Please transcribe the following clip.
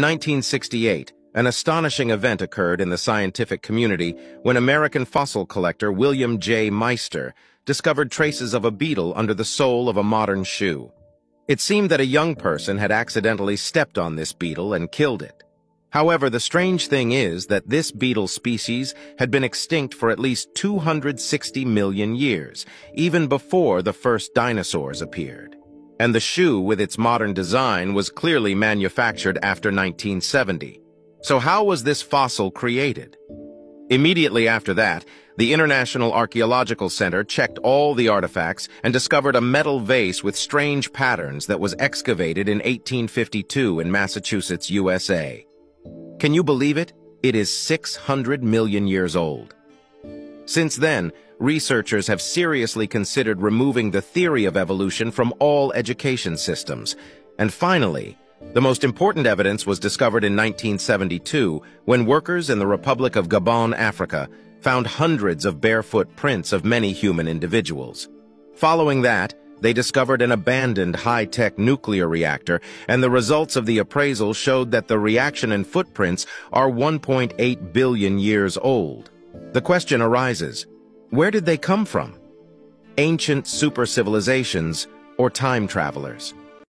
1968, an astonishing event occurred in the scientific community when American fossil collector William J. Meister discovered traces of a beetle under the sole of a modern shoe. It seemed that a young person had accidentally stepped on this beetle and killed it. However, the strange thing is that this beetle species had been extinct for at least 260 million years, even before the first dinosaurs appeared. And the shoe with its modern design was clearly manufactured after 1970. So how was this fossil created? Immediately after that, the International Archaeological Center checked all the artifacts and discovered a metal vase with strange patterns that was excavated in 1852 in Massachusetts, USA. Can you believe it? It is 600 million years old. Since then, researchers have seriously considered removing the theory of evolution from all education systems. And finally, the most important evidence was discovered in 1972 when workers in the Republic of Gabon, Africa, found hundreds of barefoot prints of many human individuals. Following that, they discovered an abandoned high-tech nuclear reactor, and the results of the appraisal showed that the reaction and footprints are 1.8 billion years old. The question arises, where did they come from? Ancient super civilizations or time travelers?